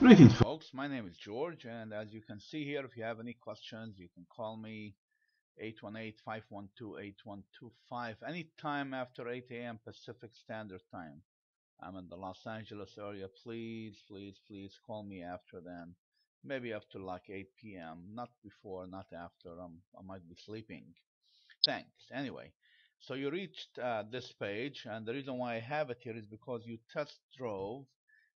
Greetings, folks. My name is George, and as you can see here, if you have any questions, you can call me 818-512-8125 anytime after 8 a.m. Pacific Standard Time. I'm in the Los Angeles area. Please, please, please call me after then. Maybe after like 8 p.m. Not before, not after. I'm, I might be sleeping. Thanks. Anyway, so you reached uh, this page, and the reason why I have it here is because you test drove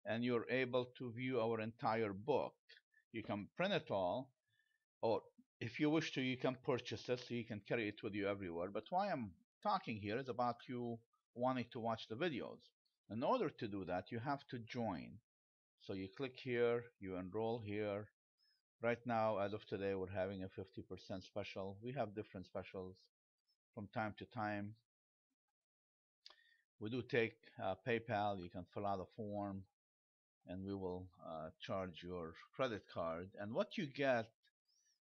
and you're able to view our entire book. You can print it all, or if you wish to, you can purchase it so you can carry it with you everywhere. But why I'm talking here is about you wanting to watch the videos. In order to do that, you have to join. So you click here, you enroll here. Right now, as of today, we're having a 50% special. We have different specials from time to time. We do take uh, PayPal. You can fill out a form and we will uh, charge your credit card. And what you get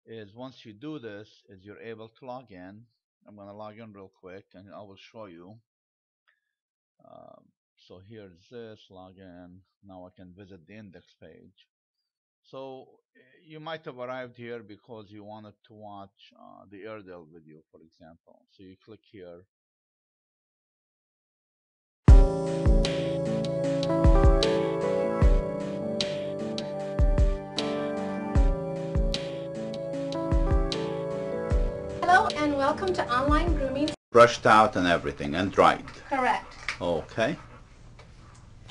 is once you do this, is you're able to log in. I'm going to log in real quick and I will show you. Um, so here's this, login. Now I can visit the index page. So you might have arrived here because you wanted to watch uh, the Airedale video, for example. So you click here and welcome to online grooming. Brushed out and everything and dried. Correct. Okay.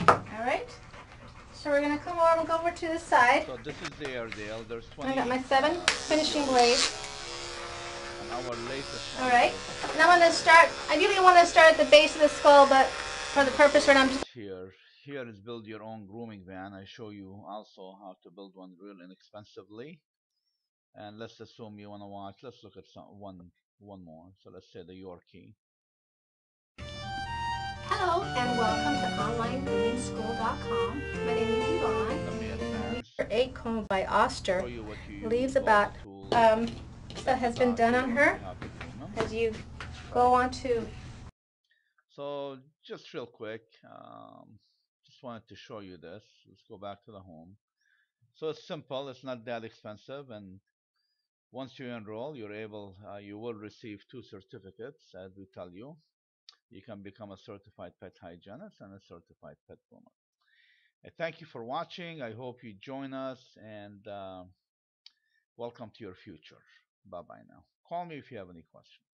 All right. So we're going to come over and go over to the side. So this is the uh, Airedale. There's 20. I got my seven finishing blades. And our latest All right. And I'm going to start, I really want to start at the base of the skull, but for the purpose right now I'm just... Here. Here is build your own grooming van. I show you also how to build one real inexpensively and let's assume you want to watch let's look at some one one more. So let's say the Yorkie. Hello and welcome to onlinegroomingschool.com my name is Yvonne. Eight comb by Oster leaves about um, that has been done on her. as you go on to so just real quick um, just wanted to show you this. Let's go back to the home. So it's simple it's not that expensive and once you enroll, you're able, uh, you will receive two certificates, as we tell you. You can become a certified pet hygienist and a certified pet groomer. Thank you for watching. I hope you join us and uh, welcome to your future. Bye bye now. Call me if you have any questions.